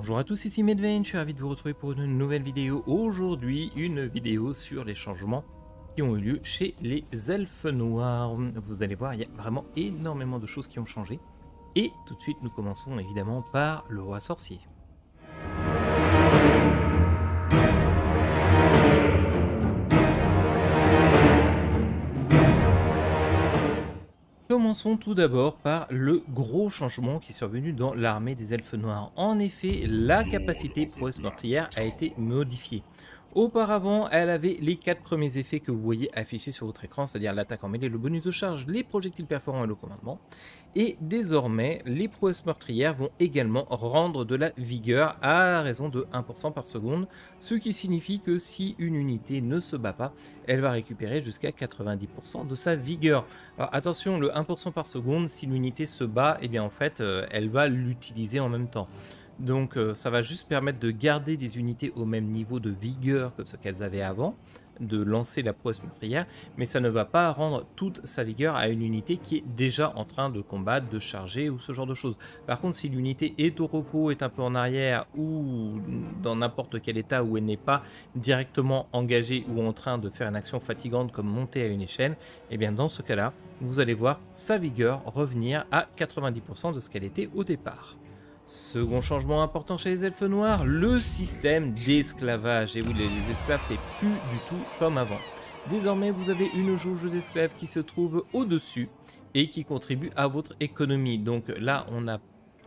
Bonjour à tous, ici Medvein, je suis ravi de vous retrouver pour une nouvelle vidéo. Aujourd'hui, une vidéo sur les changements qui ont eu lieu chez les elfes noirs. Vous allez voir, il y a vraiment énormément de choses qui ont changé. Et tout de suite, nous commençons évidemment par le roi sorcier. Commençons tout d'abord par le gros changement qui est survenu dans l'armée des elfes noirs. En effet, la capacité prouesse meurtrière a été modifiée. Auparavant, elle avait les quatre premiers effets que vous voyez affichés sur votre écran, c'est-à-dire l'attaque en mêlée, le bonus de charge, les projectiles perforants et le commandement. Et désormais, les prouesses meurtrières vont également rendre de la vigueur à raison de 1% par seconde, ce qui signifie que si une unité ne se bat pas, elle va récupérer jusqu'à 90% de sa vigueur. Alors attention, le 1% par seconde, si l'unité se bat, eh bien en fait, euh, elle va l'utiliser en même temps. Donc euh, ça va juste permettre de garder des unités au même niveau de vigueur que ce qu'elles avaient avant, de lancer la prouesse meurtrière, mais ça ne va pas rendre toute sa vigueur à une unité qui est déjà en train de combattre, de charger ou ce genre de choses. Par contre, si l'unité est au repos, est un peu en arrière ou dans n'importe quel état où elle n'est pas directement engagée ou en train de faire une action fatigante comme monter à une échelle, et eh bien dans ce cas-là, vous allez voir sa vigueur revenir à 90% de ce qu'elle était au départ. Second changement important chez les elfes noirs, le système d'esclavage. Et oui, les esclaves, c'est plus du tout comme avant. Désormais, vous avez une jauge d'esclaves qui se trouve au-dessus et qui contribue à votre économie. Donc là, on n'a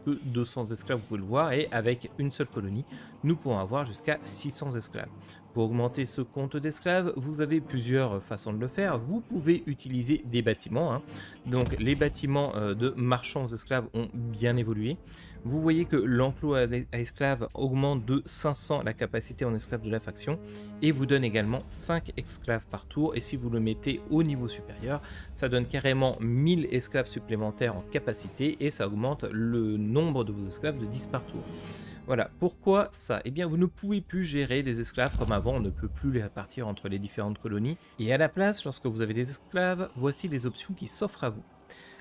que 200 esclaves, vous pouvez le voir, et avec une seule colonie, nous pourrons avoir jusqu'à 600 esclaves. Pour augmenter ce compte d'esclaves, vous avez plusieurs façons de le faire. Vous pouvez utiliser des bâtiments. Hein. Donc les bâtiments euh, de marchands esclaves ont bien évolué. Vous voyez que l'emploi à esclaves augmente de 500 la capacité en esclaves de la faction et vous donne également 5 esclaves par tour. Et si vous le mettez au niveau supérieur, ça donne carrément 1000 esclaves supplémentaires en capacité et ça augmente le nombre de vos esclaves de 10 par tour. Voilà, pourquoi ça? Eh bien, vous ne pouvez plus gérer des esclaves comme avant, on ne peut plus les répartir entre les différentes colonies. Et à la place, lorsque vous avez des esclaves, voici les options qui s'offrent à vous.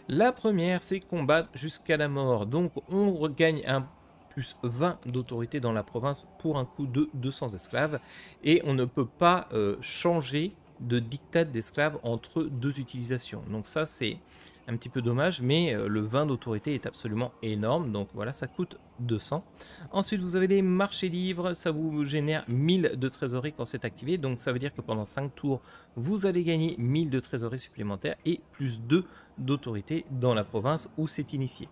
La première, c'est combattre jusqu'à la mort. Donc, on regagne un plus 20 d'autorité dans la province pour un coût de 200 esclaves. Et on ne peut pas euh, changer de dictat d'esclaves entre deux utilisations. Donc ça, c'est un petit peu dommage, mais euh, le 20 d'autorité est absolument énorme, donc voilà, ça coûte 200. Ensuite, vous avez les marchés livres, ça vous génère 1000 de trésorerie quand c'est activé, donc ça veut dire que pendant 5 tours, vous allez gagner 1000 de trésorerie supplémentaires et plus 2 d'autorité dans la province où c'est initié.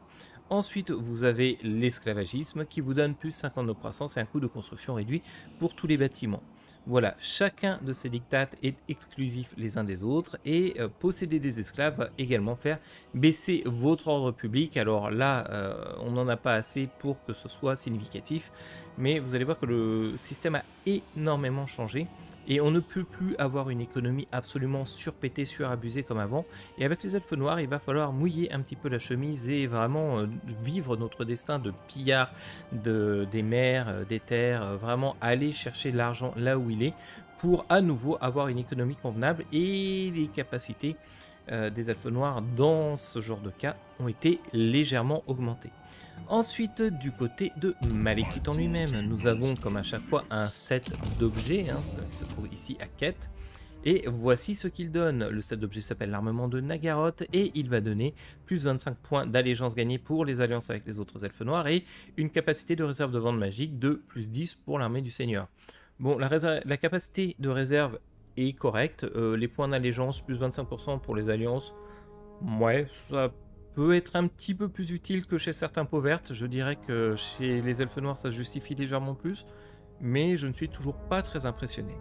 Ensuite, vous avez l'esclavagisme qui vous donne plus 50 de croissance et un coût de construction réduit pour tous les bâtiments. Voilà, chacun de ces dictats est exclusif les uns des autres et euh, posséder des esclaves va également faire baisser votre ordre public. Alors là, euh, on n'en a pas assez pour que ce soit significatif, mais vous allez voir que le système a énormément changé. Et on ne peut plus avoir une économie absolument surpétée, surabusée comme avant. Et avec les elfes noirs, il va falloir mouiller un petit peu la chemise et vraiment euh, vivre notre destin de pillard de, des mers, euh, des terres, euh, vraiment aller chercher l'argent là où il est pour à nouveau avoir une économie convenable et les capacités des elfes noirs dans ce genre de cas ont été légèrement augmentées. Ensuite, du côté de Malekith en lui-même, nous avons comme à chaque fois un set d'objets hein, qui se trouve ici à quête. Et voici ce qu'il donne. Le set d'objets s'appelle l'armement de Nagaroth et il va donner plus 25 points d'allégeance gagnée pour les alliances avec les autres elfes noirs et une capacité de réserve de vente magique de plus 10 pour l'armée du seigneur. Bon, la, la, capacité de réserve est correcte. Euh, les points d'allégeance, plus 25% pour les alliances, ouais, ça peut être un petit peu plus utile que chez certains peaux vertes. Je dirais que chez les elfes noirs, ça se justifie légèrement plus, mais je ne suis toujours pas très impressionné.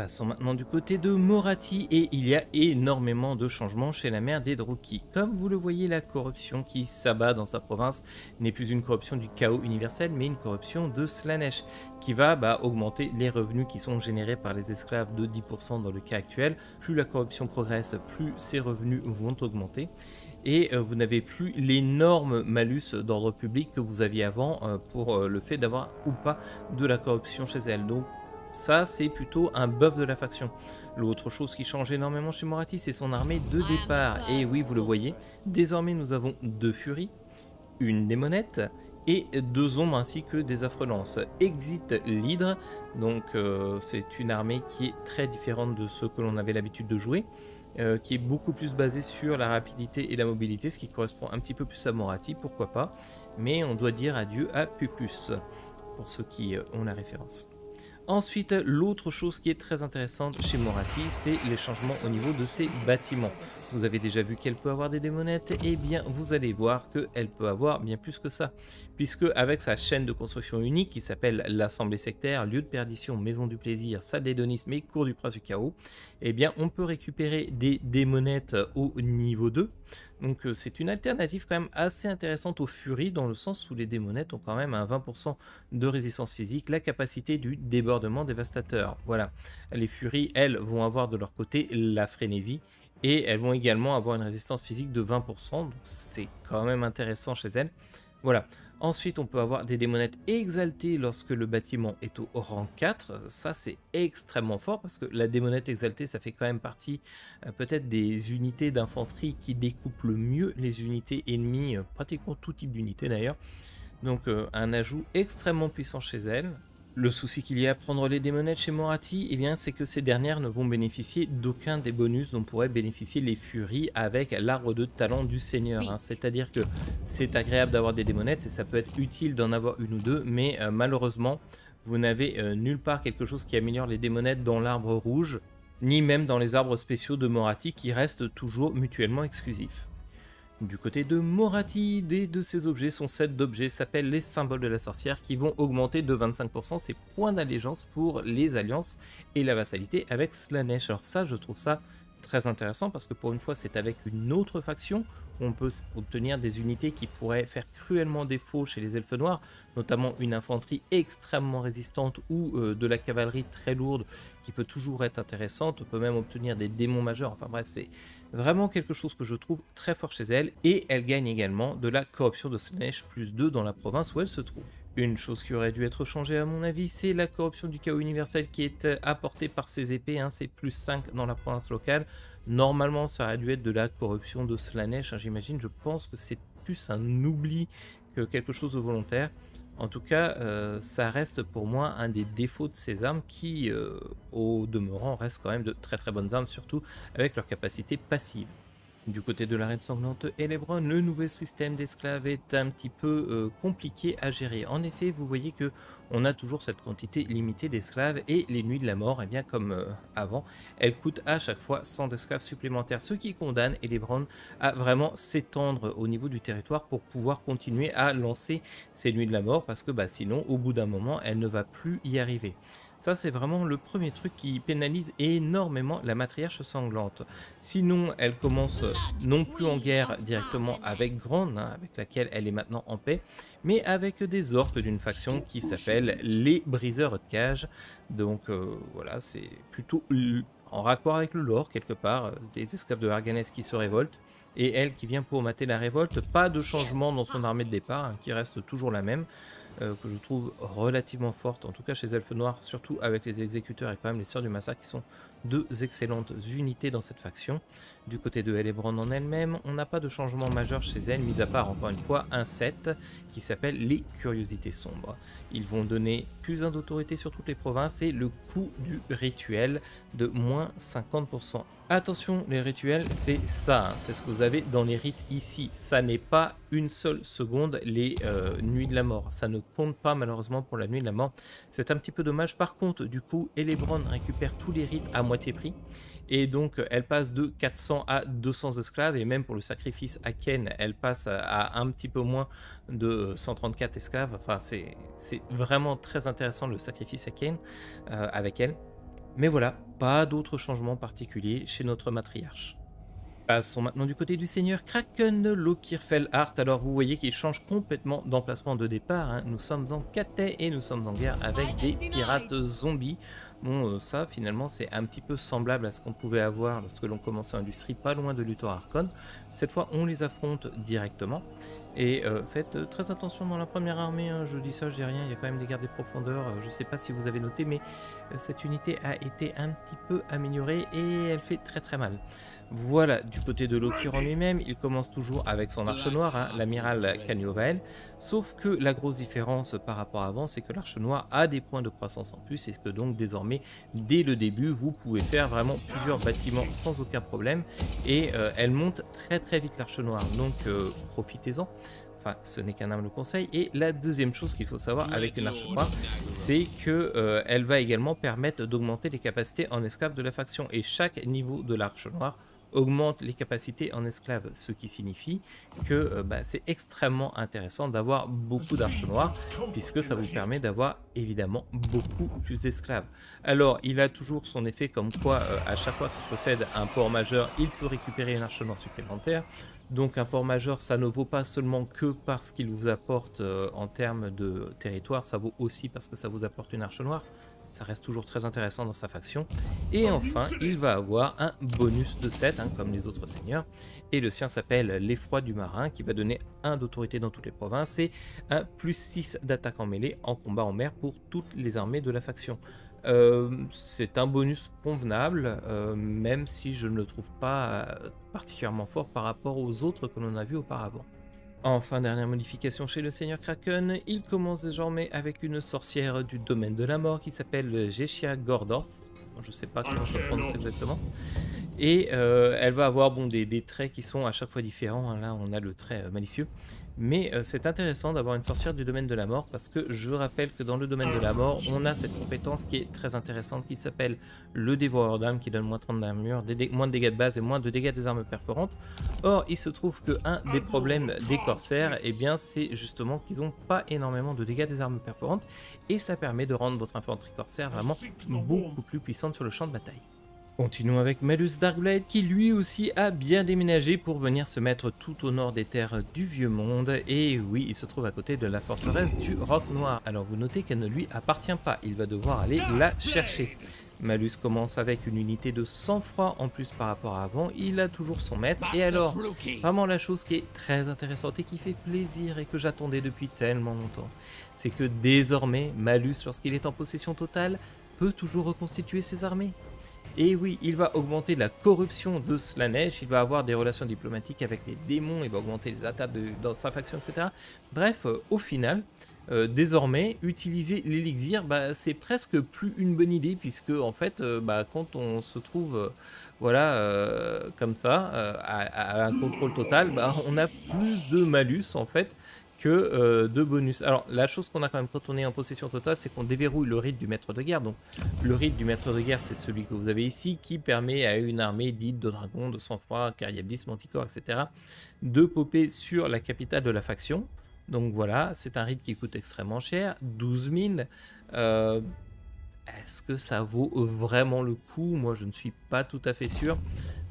Passons maintenant du côté de Morati et il y a énormément de changements chez la mère des Druki. Comme vous le voyez, la corruption qui s'abat dans sa province n'est plus une corruption du chaos universel, mais une corruption de Slanesh qui va bah, augmenter les revenus qui sont générés par les esclaves de 10% dans le cas actuel. Plus la corruption progresse, plus ces revenus vont augmenter et euh, vous n'avez plus l'énorme malus d'ordre public que vous aviez avant euh, pour euh, le fait d'avoir ou pas de la corruption chez elle. Ça, c'est plutôt un buff de la faction. L'autre chose qui change énormément chez Morati, c'est son armée de départ. Et oui, vous le voyez, désormais nous avons deux furies, une démonette et deux ombres ainsi que des affrelances. Exit l'hydre, donc euh, c'est une armée qui est très différente de ce que l'on avait l'habitude de jouer. Euh, qui est beaucoup plus basée sur la rapidité et la mobilité, ce qui correspond un petit peu plus à Morati, pourquoi pas. Mais on doit dire adieu à Pupus, pour ceux qui euh, ont la référence. Ensuite, l'autre chose qui est très intéressante chez Morati, c'est les changements au niveau de ses bâtiments. Vous avez déjà vu qu'elle peut avoir des démonettes, et eh bien vous allez voir qu'elle peut avoir bien plus que ça. Puisque avec sa chaîne de construction unique qui s'appelle l'Assemblée sectaire, lieu de perdition, maison du plaisir, salle d'hédonisme et cours du prince du chaos, eh bien on peut récupérer des démonettes au niveau 2. Donc euh, c'est une alternative quand même assez intéressante aux furies dans le sens où les démonettes ont quand même un 20% de résistance physique, la capacité du débordement dévastateur. Voilà, les furies elles vont avoir de leur côté la frénésie et elles vont également avoir une résistance physique de 20%, donc c'est quand même intéressant chez elles. Voilà. Ensuite, on peut avoir des démonettes exaltées lorsque le bâtiment est au rang 4. Ça, c'est extrêmement fort parce que la démonette exaltée, ça fait quand même partie euh, peut-être des unités d'infanterie qui découpent le mieux les unités ennemies, euh, pratiquement tout type d'unité d'ailleurs. Donc euh, un ajout extrêmement puissant chez elle. Le souci qu'il y a à prendre les démonettes chez Morati, eh bien, c'est que ces dernières ne vont bénéficier d'aucun des bonus dont pourraient bénéficier les furies avec l'arbre de talent du seigneur. Hein. C'est-à-dire que c'est agréable d'avoir des démonettes et ça peut être utile d'en avoir une ou deux, mais euh, malheureusement, vous n'avez euh, nulle part quelque chose qui améliore les démonettes dans l'arbre rouge, ni même dans les arbres spéciaux de Morati qui restent toujours mutuellement exclusifs. Du côté de Morati, des de ces objets, son set d'objets s'appellent les symboles de la sorcière qui vont augmenter de 25% ses points d'allégeance pour les alliances et la vassalité avec Slanesh. Alors ça, je trouve ça très intéressant parce que pour une fois, c'est avec une autre faction on peut obtenir des unités qui pourraient faire cruellement défaut chez les elfes noirs, notamment une infanterie extrêmement résistante ou euh, de la cavalerie très lourde qui peut toujours être intéressante. On peut même obtenir des démons majeurs. Enfin bref, c'est vraiment quelque chose que je trouve très fort chez elle. Et elle gagne également de la corruption de Slanesh plus 2 dans la province où elle se trouve. Une chose qui aurait dû être changée à mon avis, c'est la corruption du chaos universel qui est euh, apportée par ces épées, hein. c'est plus 5 dans la province locale. Normalement, ça aurait dû être de la corruption de Slanesh, hein, j'imagine. Je pense que c'est plus un oubli que quelque chose de volontaire. En tout cas, euh, ça reste pour moi un des défauts de ces armes qui, euh, au demeurant, restent quand même de très très bonnes armes, surtout avec leur capacité passive. Du côté de l'arène sanglante Elebron, le nouvel système d'esclaves est un petit peu euh, compliqué à gérer. En effet, vous voyez que on a toujours cette quantité limitée d'esclaves et les nuits de la mort, et eh bien comme euh, avant, elles coûtent à chaque fois 100 d'esclaves supplémentaires, ce qui condamne Elebron à vraiment s'étendre au niveau du territoire pour pouvoir continuer à lancer ces nuits de la mort parce que bah, sinon, au bout d'un moment, elle ne va plus y arriver. Ça, c'est vraiment le premier truc qui pénalise énormément la matriarche sanglante. Sinon, elle commence non plus en guerre directement avec Grande, hein, avec laquelle elle est maintenant en paix, mais avec des orques d'une faction qui s'appelle les briseurs de cage. Donc euh, voilà, c'est plutôt en raccord avec le lore quelque part, euh, des esclaves de Arganès qui se révoltent et elle qui vient pour mater la révolte. Pas de changement dans son armée de départ, hein, qui reste toujours la même. Euh, que je trouve relativement forte, en tout cas chez Elfes Noirs, surtout avec les exécuteurs et quand même les Sœurs du Massacre qui sont deux excellentes unités dans cette faction. Du côté de Hellebron en elle-même, on n'a pas de changement majeur chez elle, mis à part encore une fois un set qui s'appelle les Curiosités Sombres. Ils vont donner plus d'autorité sur toutes les provinces et le coût du rituel de moins 50%. Attention, les rituels, c'est ça, hein. c'est ce que vous avez dans les rites ici. Ça n'est pas une seule seconde les euh, nuits de la mort. Ça ne compte pas malheureusement pour la nuit de la mort. C'est un petit peu dommage. Par contre, du coup, Elebron récupère tous les rites à moitié prix. Et donc, elle passe de 400 à 200 esclaves. Et même pour le sacrifice à Ken, elle passe à un petit peu moins de 134 esclaves. Enfin, c'est vraiment très intéressant le sacrifice à Ken euh, avec elle. Mais voilà, pas d'autres changements particuliers chez notre matriarche. Passons maintenant du côté du seigneur Kraken Lokirfell-Hart. Alors vous voyez qu'il change complètement d'emplacement de départ. Hein. Nous sommes en Cathay et nous sommes en guerre avec des pirates zombies. Bon, ça finalement c'est un petit peu semblable à ce qu'on pouvait avoir lorsque l'on commençait Industrie, pas loin de Luthor Archon. Cette fois on les affronte directement. Et euh, faites euh, très attention dans la première armée, hein, je dis ça, je dis rien, il y a quand même des gardes des profondeurs, euh, je ne sais pas si vous avez noté, mais cette unité a été un petit peu améliorée et elle fait très très mal. Voilà, du côté de Loki en lui-même, il commence toujours avec son arche noire, hein, l'amiral Caniovael, sauf que la grosse différence par rapport à avant, c'est que l'arche noire a des points de croissance en plus et que donc désormais, dès le début, vous pouvez faire vraiment plusieurs bâtiments sans aucun problème et elle monte très très vite l'arche noire, donc profitez-en. Enfin, ce n'est qu'un humble conseil. Et la deuxième chose qu'il faut savoir avec une arche noire, c'est que euh, va également permettre d'augmenter les capacités en esclaves de la faction. Et chaque niveau de l'arche noire augmente les capacités en esclaves, ce qui signifie que euh, bah, c'est extrêmement intéressant d'avoir beaucoup d'arches noires, puisque ça vous permet d'avoir évidemment beaucoup plus d'esclaves. Alors, il a toujours son effet comme quoi, euh, à chaque fois qu'il possède un port majeur, il peut récupérer une arche noire supplémentaire. Donc un port majeur, ça ne vaut pas seulement que parce qu'il vous apporte euh, en termes de territoire, ça vaut aussi parce que ça vous apporte une arche noire. Ça reste toujours très intéressant dans sa faction. Et enfin, il va avoir un bonus de 7, hein, comme les autres seigneurs. Et le sien s'appelle l'effroi du marin, qui va donner 1 d'autorité dans toutes les provinces et un plus 6 d'attaque en mêlée en combat en mer pour toutes les armées de la faction. Euh, c'est un bonus convenable, euh, même si je ne le trouve pas euh, particulièrement fort par rapport aux autres que l'on a vus auparavant. Enfin, dernière modification chez le Seigneur Kraken, il commence désormais avec une sorcière du domaine de la mort qui s'appelle Jeshia Gordorth. Je ne sais pas comment ça se prononce exactement. Et elle va avoir bon, des, traits qui sont à chaque fois différents. Là, on a le trait malicieux. Mais euh, c'est intéressant d'avoir une sorcière du domaine de la mort parce que je rappelle que dans le domaine de la mort, on a cette compétence qui est très intéressante qui s'appelle le dévoreur d'âme qui donne moins 30 d'armure, moins de dégâts de base et moins de dégâts des armes perforantes. Or, il se trouve que un des problèmes des corsaires, eh bien, c'est justement qu'ils n'ont pas énormément de dégâts des armes perforantes et ça permet de rendre votre infanterie corsaire vraiment beaucoup plus puissante sur le champ de bataille. Continuons avec Malus Darkblade qui lui aussi a bien déménagé pour venir se mettre tout au nord des terres du Vieux Monde et oui il se trouve à côté de la forteresse du Roc Noir. Alors vous notez qu'elle ne lui appartient pas, il va devoir aller la chercher. Malus commence avec une unité de sang-froid en plus par rapport à avant, il a toujours son maître et alors vraiment la chose qui est très intéressante et qui fait plaisir et que j'attendais depuis tellement longtemps c'est que désormais Malus lorsqu'il est en possession totale peut toujours reconstituer ses armées. Et oui, il va augmenter la corruption de Slanesh, il va avoir des relations diplomatiques avec les démons, il va augmenter les attaques dans sa faction, etc. Bref, euh, au final, euh, désormais, utiliser l'élixir, bah, c'est presque plus une bonne idée, puisque en fait, euh, bah, quand on se trouve voilà, comme ça, à, un contrôle total, bah, on a plus de malus en fait euh, de bonus. Alors la chose qu'on a quand même quand on est en possession totale, c'est qu'on déverrouille le rite du maître de guerre. Donc le rite du maître de guerre, c'est celui que vous avez ici, qui permet à une armée dite de dragons, de sang-froid, cariablis, manticore, etc., de popper sur la capitale de la faction. Donc voilà, c'est un rite qui coûte extrêmement cher, 12 000. Euh, est-ce que ça vaut vraiment le coup? Moi, je ne suis pas tout à fait sûr.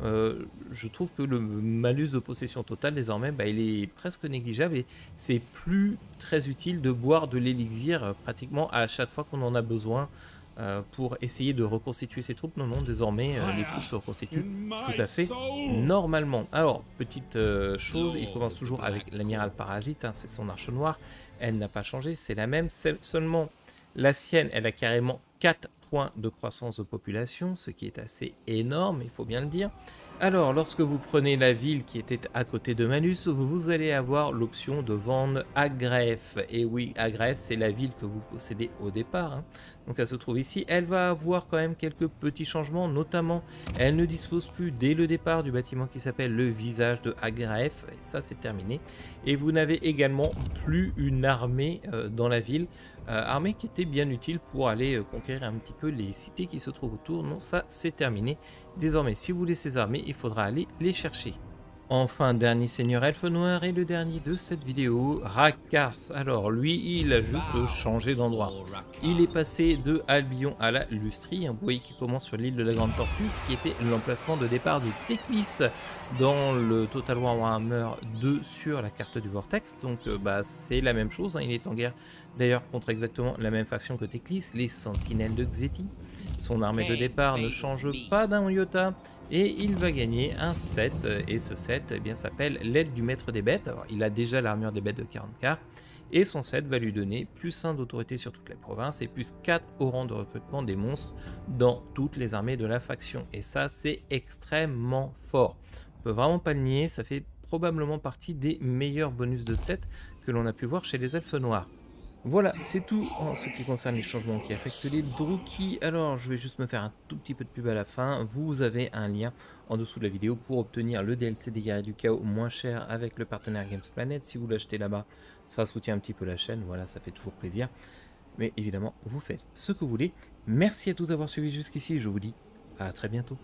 Euh, je trouve que le malus de possession totale, désormais, bah, il est presque négligeable et c'est plus très utile de boire de l'élixir euh, pratiquement à chaque fois qu'on en a besoin euh, pour essayer de reconstituer ses troupes. Non, non, désormais, les troupes se reconstituent tout à fait normalement. Alors, petite chose, il commence toujours avec l'amiral parasite, hein, c'est son arche noire. Elle n'a pas changé, c'est la même, seulement la sienne, elle a carrément 4 points de croissance de population, ce qui est assez énorme, il faut bien le dire. Alors, lorsque vous prenez la ville qui était à côté de Manus, vous allez avoir l'option de vendre Agref. Et oui, Agref, c'est la ville que vous possédez au départ. Hein. Donc elle se trouve ici. Elle va avoir quand même quelques petits changements, notamment elle ne dispose plus dès le départ du bâtiment qui s'appelle le visage de Agref. Et ça, c'est terminé. Et vous n'avez également plus une armée euh, dans la ville. Euh, armée qui était bien utile pour aller euh, conquérir un petit peu les cités qui se trouvent autour. Non, ça, c'est terminé. Désormais, si vous voulez ces armées, il faudra aller les chercher. Enfin, dernier seigneur elfe noir et le dernier de cette vidéo, Rakars. Alors lui, il a juste changé d'endroit. Il est passé de Albion à la Lustrie, un bois qui commence sur l'île de la Grande Tortue, ce qui était l'emplacement de départ de Teclis dans le Total War Warhammer 2 sur la carte du Vortex. Donc euh, bah, c'est la même chose, hein. il est en guerre d'ailleurs contre exactement la même faction que Teclis, les Sentinelles de Xeti. Son armée de départ ne change pas d'un iota et il va gagner un set et ce set eh bien s'appelle l'aide du maître des bêtes. Alors, il a déjà l'armure des bêtes de 40k et son set va lui donner plus 1 d'autorité sur toute la province et plus 4 au rang de recrutement des monstres dans toutes les armées de la faction. Et ça c'est extrêmement fort. On peut vraiment pas le nier, ça fait probablement partie des meilleurs bonus de set que l'on a pu voir chez les elfes noirs. Voilà, c'est tout en ce qui concerne les changements qui affectent les Druki. Alors, je vais juste me faire un tout petit peu de pub à la fin. Vous avez un lien en dessous de la vidéo pour obtenir le DLC des Guerriers du Chaos moins cher avec le partenaire Games Planet. Si vous l'achetez là-bas, ça soutient un petit peu la chaîne. Voilà, ça fait toujours plaisir. Mais évidemment, vous faites ce que vous voulez. Merci à tous d'avoir suivi jusqu'ici. Je vous dis à très bientôt.